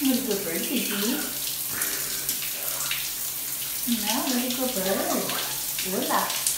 Very good bird, Gigi. Now, ready for bird. Hola.